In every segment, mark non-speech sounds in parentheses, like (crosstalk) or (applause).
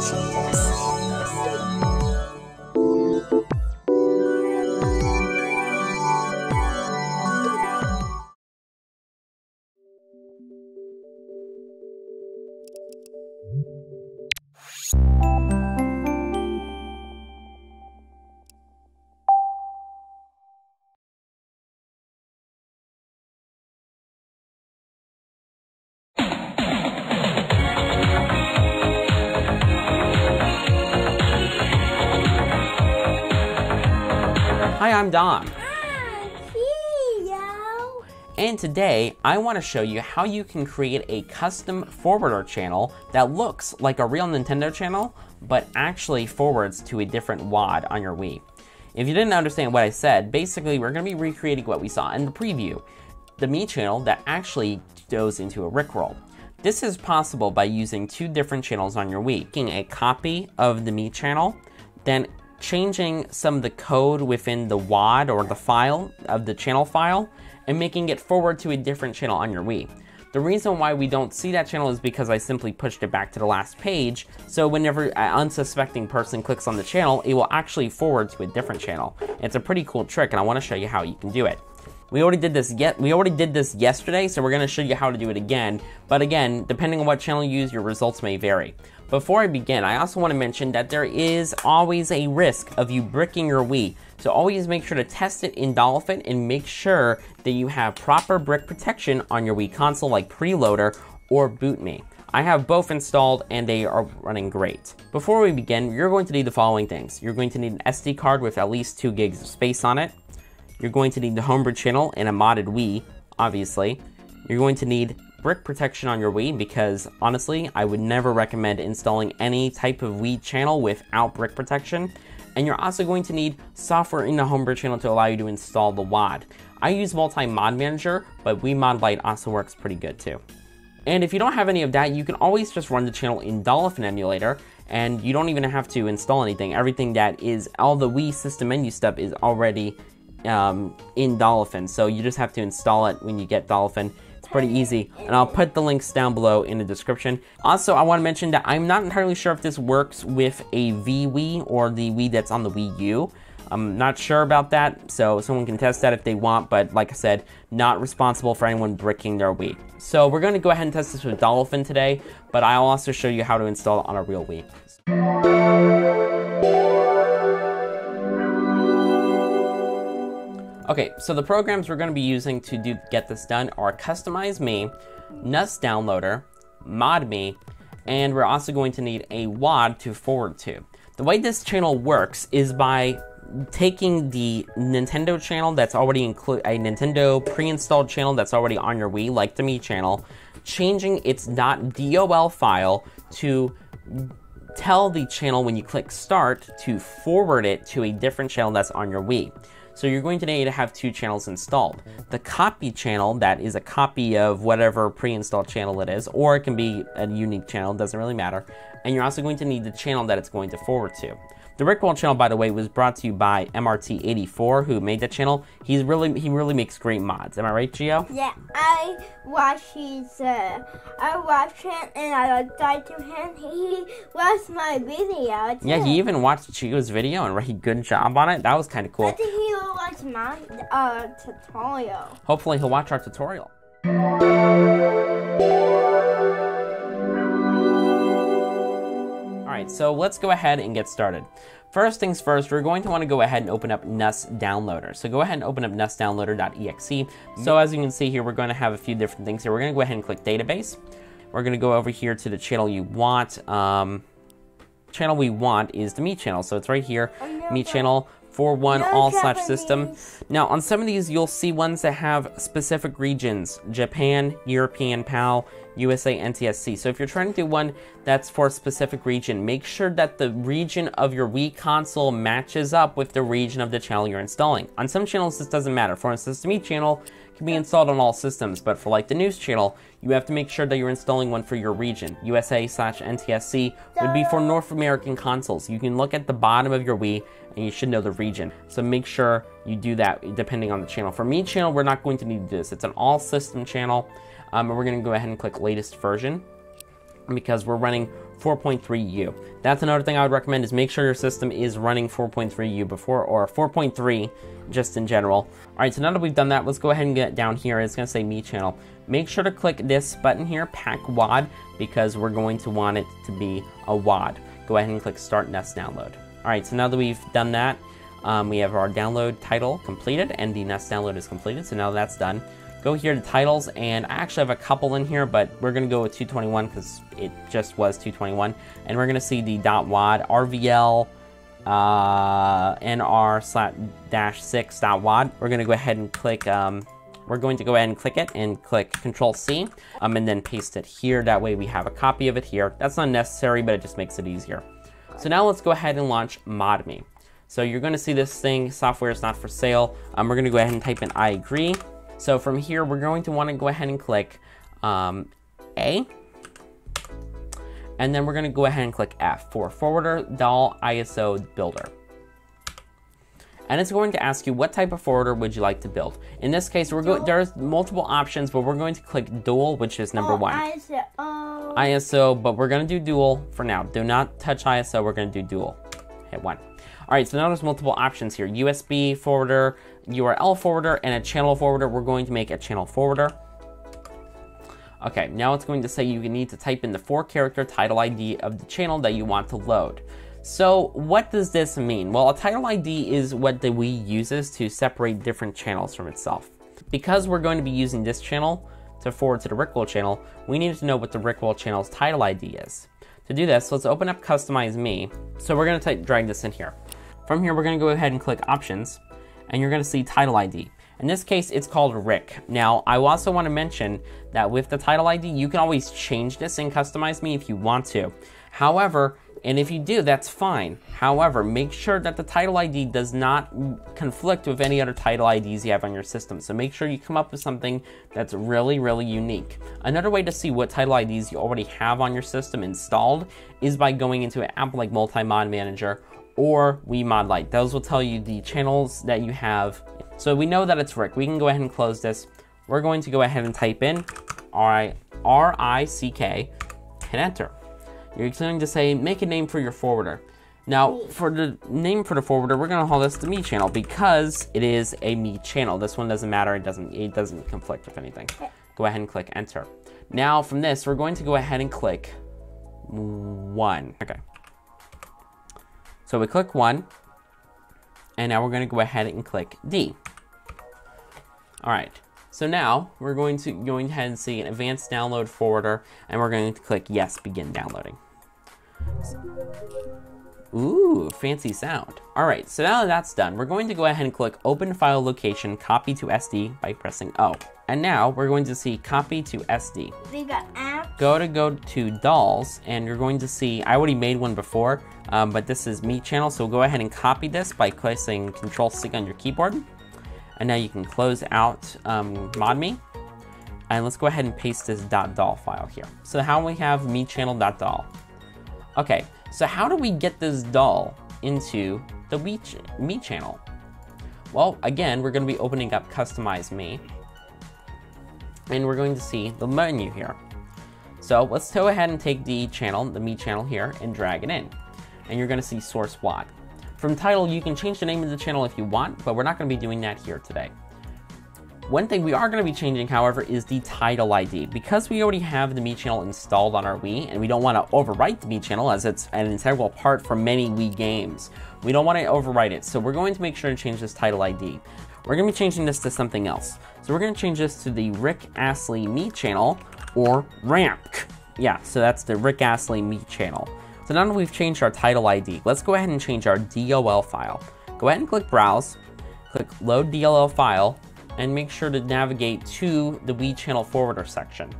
什么？Hi, I'm Dom. Hello. And today, I want to show you how you can create a custom forwarder channel that looks like a real Nintendo channel, but actually forwards to a different WAD on your Wii. If you didn't understand what I said, basically we're going to be recreating what we saw in the preview, the Mii channel that actually goes into a Rickroll. This is possible by using two different channels on your Wii, making a copy of the Mii channel, then changing some of the code within the WAD or the file of the channel file and making it forward to a different channel on your Wii. The reason why we don't see that channel is because I simply pushed it back to the last page, so whenever an unsuspecting person clicks on the channel, it will actually forward to a different channel. It's a pretty cool trick and I want to show you how you can do it. We already did this yet we already did this yesterday, so we're going to show you how to do it again. But again, depending on what channel you use, your results may vary. Before I begin, I also want to mention that there is always a risk of you bricking your Wii. So always make sure to test it in Dolphin and make sure that you have proper brick protection on your Wii console like Priiloader or BootMii. I have both installed and they are running great. Before we begin, you're going to need the following things. You're going to need an SD card with at least 2 gigs of space on it. You're going to need the homebrew channel and a modded Wii, obviously. You're going to need brick protection on your Wii because honestly, I would never recommend installing any type of Wii channel without brick protection. And you're also going to need software in the homebrew channel to allow you to install the WAD. I use Multi-Mod Manager, but Wii Mod Lite also works pretty good too. And if you don't have any of that, you can always just run the channel in Dolphin Emulator, and you don't even have to install anything. Everything that is, all the Wii system menu stuff is already um, in Dolphin, so you just have to install it when you get Dolphin. Pretty easy, and I'll put the links down below in the description. Also, I want to mention that I'm not entirely sure if this works with a VWii or the Wii that's on the Wii U. I'm not sure about that, so someone can test that if they want, but like I said, not responsible for anyone bricking their Wii. So we're going to go ahead and test this with Dolphin today, but I'll also show you how to install it on a real Wii. Okay, so the programs we're going to be using to do get this done are Customize Mii, NUS Downloader, ModMii, and we're also going to need a WAD to forward to. The way this channel works is by taking the Nintendo channel that's already include a Nintendo pre-installed channel that's already on your Wii, like the Mii channel, changing its .dol file to tell the channel when you click start to forward it to a different channel that's on your Wii. So you're going to need to have two channels installed. The copy channel, that is a copy of whatever pre-installed channel it is, or it can be a unique channel, doesn't really matter. And you're also going to need the channel that it's going to forward to. The Rickroll channel, by the way, was brought to you by MRT84, who made that channel. He's really he really makes great mods. Am I right, Gio? Yeah, I watched his. Uh, I watched him and I replied to him. He watched my video. Too. Yeah, he even watched Gio's video and did a good job on it. That was kind of cool. I think he will watch my uh, tutorial. Hopefully, he'll watch our tutorial. Alright, so let's go ahead and get started. First things first, we're going to want to go ahead and open up NUS Downloader. So go ahead and open up nusdownloader.exe. So as you can see here, we're going to have a few different things here. We're going to go ahead and click Database. We're going to go over here to the channel you want. Um, channel we want is the Mii channel. So it's right here, Mii channel for one all slash system. Now on some of these you'll see ones that have specific regions, Japan, European PAL, USA, NTSC. So if you're trying to do one that's for a specific region, make sure that the region of your Wii console matches up with the region of the channel you're installing. On some channels this doesn't matter. For instance, the Mii channel can be installed on all systems, but for like the news channel, you have to make sure that you're installing one for your region. USA slash NTSC would be for North American consoles. You can look at the bottom of your Wii and you should know the region. So make sure you do that depending on the channel. For Mii channel, we're not going to need this. It's an all system channel. Um, and we're going to go ahead and click latest version. because we're running 4.3U. That's another thing I would recommend is make sure your system is running 4.3U before or 4.3 just in general. All right, so now that we've done that, let's go ahead and get down here. It's gonna say Mii channel. Make sure to click this button here, pack WAD, because we're going to want it to be a WAD. Go ahead and click start NUS download. All right, so now that we've done that, um, we have our download title completed and the NUS download is completed. So now that's done go here to titles, and I actually have a couple in here, but we're to go with 221 because it just was 221. And we're to see the dot wad RVL uh, NR slash dash 6 dot wad. We're to go ahead and click. Um, we're going to go ahead and click it and click Control C, um, and then paste it here. That way we have a copy of it here. That's not necessary, but it just makes it easier. So now let's go ahead and launch ModMii. So you're to see this thing, software is not for sale. Um, we're to go ahead and type in I agree. So from here, we're going to want to go ahead and click um, A. And then we're going to go ahead and click F for Forwarder DOL ISO Builder. And it's going to ask you what type of forwarder would you like to build. In this case, we're going there's multiple options, but we're going to click DOL, which is number oh, one. ISO. ISO, but we're going to do DOL for now. Do not touch ISO. We're going to do DOL. Hit one. All right, so now there's multiple options here. USB forwarder, URL forwarder, and a channel forwarder. We're going to make a channel forwarder. Okay, now it's going to say you need to type in the four character title ID of the channel that you want to load. So what does this mean? Well, a title ID is what the Wii uses to separate different channels from itself. Because we're going to be using this channel to forward to the Rickroll channel, we need to know what the Rickroll channel's title ID is. To do this, let's open up Customize Mii. So we're going to type, drag this in here. From here, we're going to go ahead and click Options, and you're going to see Title ID. In this case, it's called Rick. Now, I also want to mention that with the title ID, you can always change this and Customize Mii if you want to. However, and if you do, that's fine. However, make sure that the title ID does not conflict with any other title IDs you have on your system. So make sure you come up with something that's really, really unique. Another way to see what title IDs you already have on your system installed is by going into an app like Multi-Mod Manager or Wii Mod Lite. Those will tell you the channels that you have. So we know that it's Rick. We can go ahead and close this. We're going to go ahead and type in R-I-C-K and enter. You're going to say, make a name for your forwarder. Now, for the name for the forwarder, we're going to call this the Mii channel because it is a Mii channel. This one doesn't matter. It doesn't, it doesn't conflict with anything. Go ahead and click enter. Now, from this, we're going to go ahead and click one. Okay. So we click one, and now we're going to go ahead and click D. All right. So now we're going to go ahead and see an advanced download forwarder, and we're going to click yes, begin downloading. Ooh, fancy sound. All right, so now that that's done, we're going to go ahead and click open file location, copy to SD by pressing O. And now we're going to see copy to SD. We got apps. Go to go to dolls, and you're going to see, I already made one before, um, but this is Mii channel, so go ahead and copy this by pressing Control C on your keyboard. And now you can close out um, ModMii. And let's go ahead and paste this .dol file here. So how we have Mii channel channel.doll. Okay, so how do we get this doll into the me, ch Mii channel? Well, again, we're going to be opening up Customize Mii. And we're going to see the menu here. So let's go ahead and take the channel, the Mii channel here, and drag it in. And you're going to see source WAD. From title, you can change the name of the channel if you want, but we're not going to be doing that here today. One thing we are going to be changing, however, is the title ID. Because we already have the Mii channel installed on our Wii, and we don't want to overwrite the Mii channel as it's an integral part for many Wii games, we don't want to overwrite it. So we're going to make sure to change this title ID. We're going to be changing this to something else. So we're going to change this to the Rick Astley Mii channel, or RAMP. Yeah, so that's the Rick Astley Mii channel. So now that we've changed our title ID, let's go ahead and change our DLL file. Go ahead and click Browse, click Load DLL File, and make sure to navigate to the Wii Channel Forwarder section.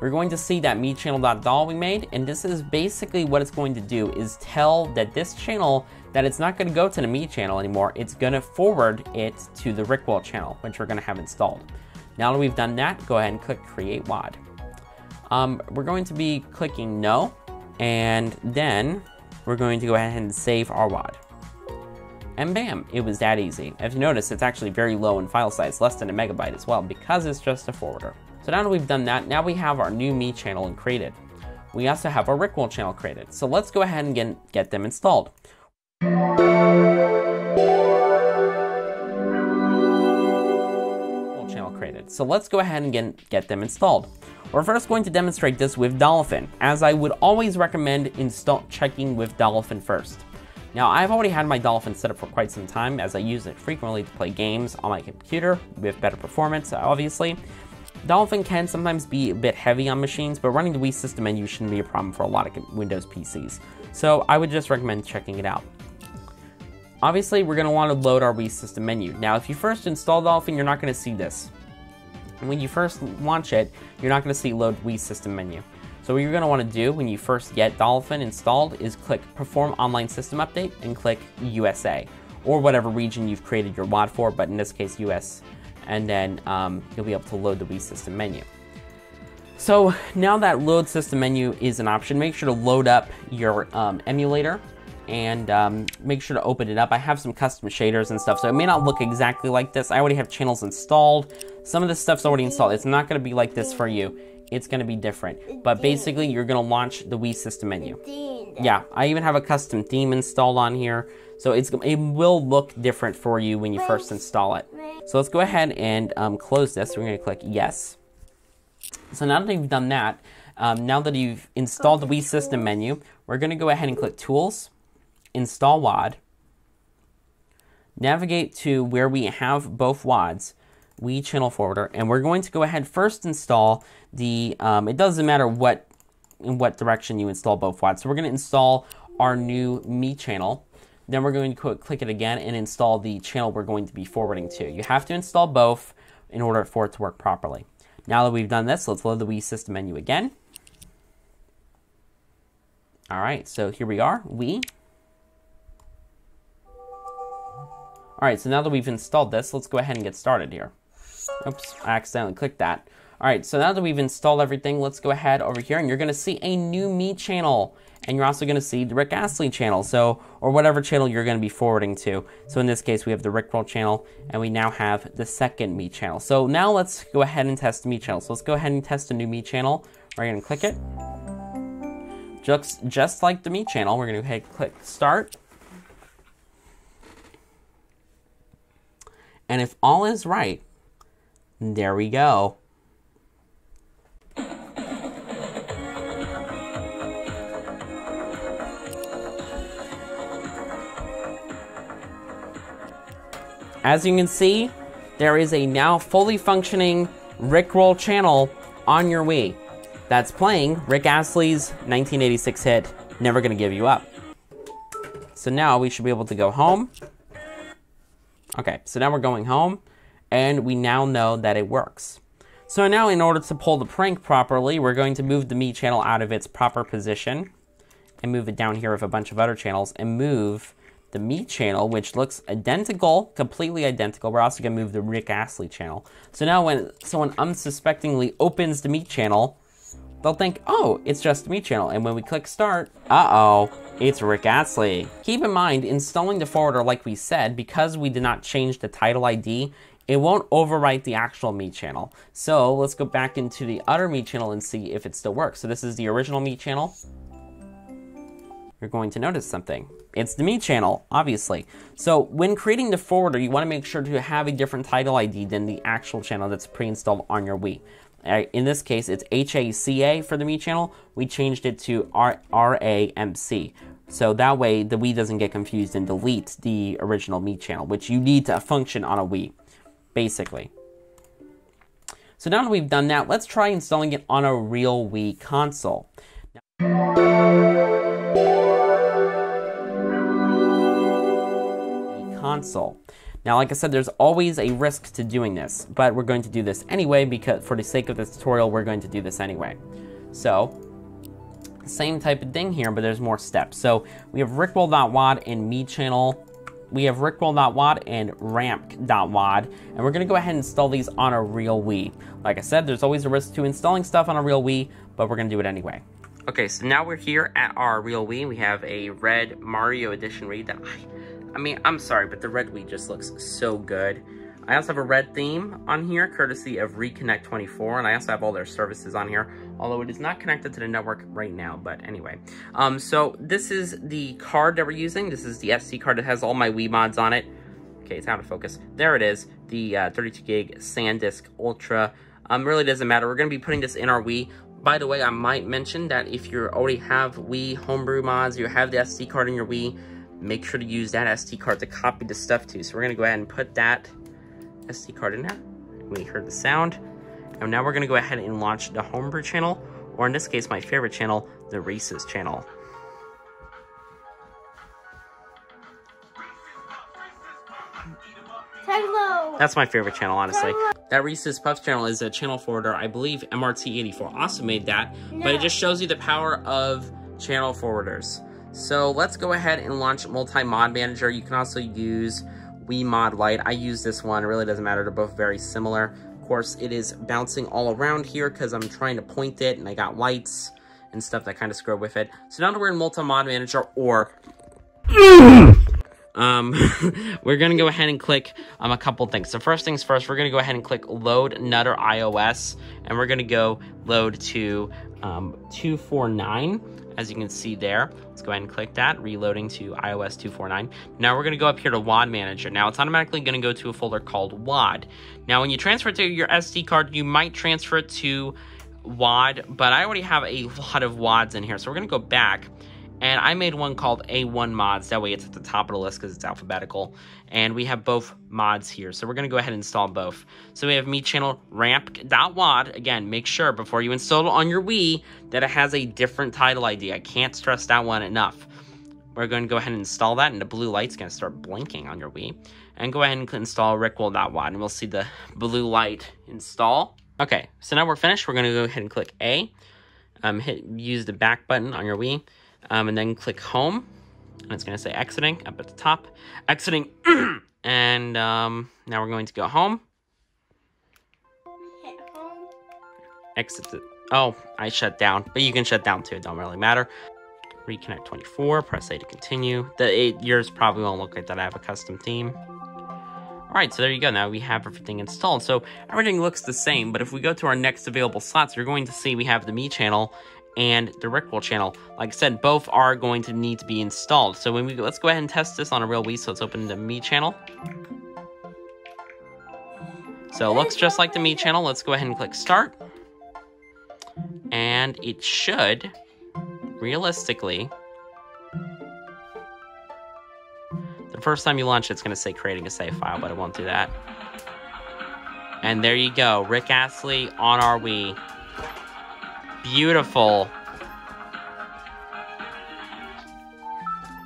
We're going to see that Mii Channel.doll we made, and this is basically what it's going to do is tell that this channel that it's not going to go to the Mii channel anymore, it's going to forward it to the Rickroll channel, which we're going to have installed. Now that we've done that, go ahead and click Create WAD. Um, we're going to be clicking No, and then we're going to go ahead and save our WAD. And bam, it was that easy. If you notice, it's actually very low in file size, less than a megabyte as well, because it's just a forwarder. So now that we've done that, now we have our new Mii channel created. we also have our Rickroll channel created. So let's go ahead and get, get them installed. channel created. So let's go ahead and get, get them installed. We're first going to demonstrate this with Dolphin, as I would always recommend install checking with Dolphin first. Now, I've already had my Dolphin set up for quite some time, as I use it frequently to play games on my computer with better performance, obviously. Dolphin can sometimes be a bit heavy on machines, but running the Wii system menu shouldn't be a problem for a lot of Windows PCs. So I would just recommend checking it out. Obviously, we're going to want to load our Wii system menu. Now, if you first install Dolphin, you're not going to see this. when you first launch it, you're not going to see load Wii system menu. So what you're going to want to do when you first get Dolphin installed is click Perform Online System Update and click USA, or whatever region you've created your WAD for, but in this case US and then um, you'll be able to load the Wii system menu. So now that load system menu is an option, make sure to load up your um, emulator and um, make sure to open it up. I have some custom shaders and stuff, so it may not look exactly like this. I already have channels installed. Some of this stuff's already installed. It's not going to be like this for you. It's going to be different. But basically, you're going to launch the Wii system menu. Yeah, I even have a custom theme installed on here. So it's it will look different for you when you first install it. So let's go ahead and um, close this. We're going to click yes. So now that you've done that, um, now that you've installed the Wii System menu, we're going to go ahead and click Tools, Install WAD, navigate to where we have both WADs, Wii Channel Forwarder, and we're going to go ahead first install the, um, it doesn't matter what in what direction you install both. So we're going to install our new Mii channel. Then we're going to click it again and install the channel we're going to be forwarding to. You have to install both in order for it to work properly. Now that we've done this, let's load the Wii system menu again. All right, so here we are, Wii. All right, so now that we've installed this, let's go ahead and get started here. Oops, I accidentally clicked that. All right, so now that we've installed everything, let's go ahead over here and you're gonna see a new Mii channel. And you're also gonna see the Rick Astley channel, so, or whatever channel you're gonna be forwarding to. So in this case, we have the Rickroll channel and we now have the second Mii channel. So now let's go ahead and test the Mii channel. So let's go ahead and test a new Mii channel. We're gonna click it. Just, just like the Mii channel, we're gonna click start. And if all is right, there we go. As you can see, there is a now fully functioning Rickroll channel on your Wii that's playing Rick Astley's 1986 hit, Never Gonna Give You Up. So now we should be able to go home. Okay, so now we're going home, and we now know that it works. So now in order to pull the prank properly, we're going to move the Mii channel out of its proper position, and move it down here with a bunch of other channels, and move the Mii channel, which looks identical, completely identical. We're also gonna move the Rick Astley channel. So now when someone unsuspectingly opens the Mii channel, they'll think, oh, it's just the Mii channel. And when we click start, uh-oh, it's Rick Astley. Keep in mind, installing the forwarder, like we said, because we did not change the title ID, it won't overwrite the actual Mii channel. So let's go back into the other Mii channel and see if it still works. So this is the original Mii channel. You're going to notice something. It's the Mii channel, obviously. So when creating the forwarder, you want to make sure to have a different title ID than the actual channel that's pre-installed on your Wii. In this case, it's HACA for the Mii channel. We changed it to RAMC. So that way, the Wii doesn't get confused and delete the original Mii channel, which you need to function on a Wii, basically. So now that we've done that, let's try installing it on a real Wii console. Now console. Now, like I said, there's always a risk to doing this, but we're going to do this anyway because for the sake of this tutorial, we're going to do this anyway. So, same type of thing here, but there's more steps. So we have rickroll.wad and Mii channel. We have rickroll.wad and ramp.wad, and we're gonna go ahead and install these on a real Wii. Like I said, there's always a risk to installing stuff on a real Wii, but we're gonna do it anyway. Okay, so now we're here at our real Wii. We have a red Mario Edition Wii that I I mean, I'm sorry, but the red Wii just looks so good. I also have a red theme on here, courtesy of RiiConnect24, and I also have all their services on here, although it is not connected to the network right now, but anyway. Um, so this is the card that we're using. This is the SD card that has all my Wii mods on it. Okay, it's out of focus. There it is, the uh, 32 gig SanDisk Ultra. Um, really doesn't matter. We're going to be putting this in our Wii. By the way, I might mention that if you already have Wii homebrew mods, you have the SD card in your Wii, make sure to use that SD card to copy the stuff to. So we're going to go ahead and put that SD card in there. We heard the sound. And now we're going to go ahead and launch the homebrew channel, or in this case, my favorite channel, the Reese's channel. Hello. That's my favorite channel, honestly. That Reese's Puffs channel is a channel forwarder. I believe MRT84 also made that, but it just shows you the power of channel forwarders. So let's go ahead and launch Multi-Mod Manager. You can also use Wii Mod Lite. I use this one. It really doesn't matter. They're both very similar. Of course, it is bouncing all around here because I'm trying to point it, and I got lights and stuff that kind of screw with it. So now that we're in Multi-Mod Manager, or (clears throat) um, (laughs) we're going to go ahead and click um, a couple things. So first things first, we're going to go ahead and click load Nutter iOS, and we're going to go load to um, 249, as you can see there. Let's go ahead and click that, reloading to iOS 249. Now we're going to go up here to WAD Manager. Now it's automatically going to go to a folder called WAD. Now when you transfer to your SD card, you might transfer it to WAD, but I already have a lot of WADs in here. So we're going to go back and I made one called A1 mods. That way it's at the top of the list because it's alphabetical. And we have both mods here. So we're going to go ahead and install both. So we have Mii Channel ramp.wad. Again, make sure before you install it on your Wii that it has a different title ID. I can't stress that one enough. We're going to go ahead and install that, and the blue light's going to start blinking on your Wii. And go ahead and install Rickroll.wad, and we'll see the blue light install. Okay, so now we're finished. We're going to go ahead and click A. Um, hit use the back button on your Wii um, and then click home. And it's going to say exiting up at the top. Exiting. (clears throat) and um, now we're going to go home. Hit home. Exit. The, oh, I shut down. But you can shut down too. It don't really matter. RiiConnect 24. Press A to continue. The it, Yours probably won't look like that. I have a custom theme. Alright, so there you go. Now we have everything installed. So everything looks the same, but if we go to our next available slots, you're going to see we have the Mii channel and the Rickroll channel. Like I said, both are going to need to be installed. So when we let's go ahead and test this on a real Wii. So let's open the Mii channel. So it looks just like the Mii channel. Let's go ahead and click start. And it should, realistically, the first time you launch it, it's going to say creating a save file, but it won't do that. And there you go, Rick Astley on our Wii. Beautiful.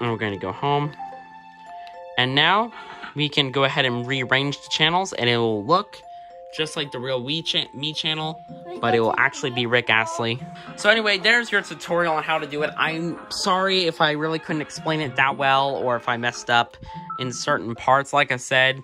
And we're going to go home. And now we can go ahead and rearrange the channels and it will look just like the real Wii cha Mii channel, but it will actually be Rick Astley. So anyway, there's your tutorial on how to do it. I'm sorry if I really couldn't explain it that well or if I messed up in certain parts. Like I said,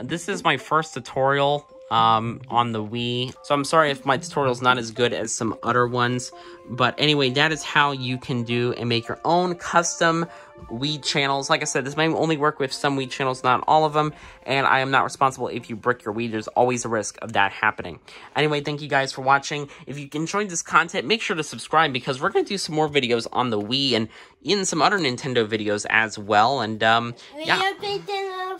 this is my first tutorial um, on the Wii. So I'm sorry if my tutorial's not as good as some other ones. But anyway, that is how you can do and make your own custom Wii channels. Like I said, this may only work with some Wii channels, not all of them. And I am not responsible if you brick your Wii. There's always a risk of that happening. Anyway, thank you guys for watching. If you enjoyed this content, make sure to subscribe because we're going to do some more videos on the Wii and in some other Nintendo videos as well. And um, yeah.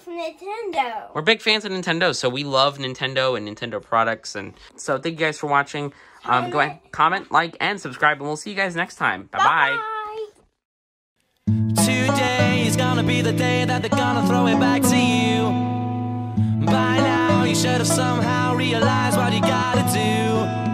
Nintendo. We're big fans of Nintendo, so we love Nintendo and Nintendo products. And so thank you guys for watching. Um, go ahead, comment, like, and subscribe, and we'll see you guys next time. Bye-bye. Today is gonna be the day that they're gonna throw it back to you. By now, you should have somehow realized what you gotta do.